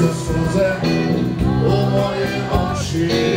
Suze u mojim očima.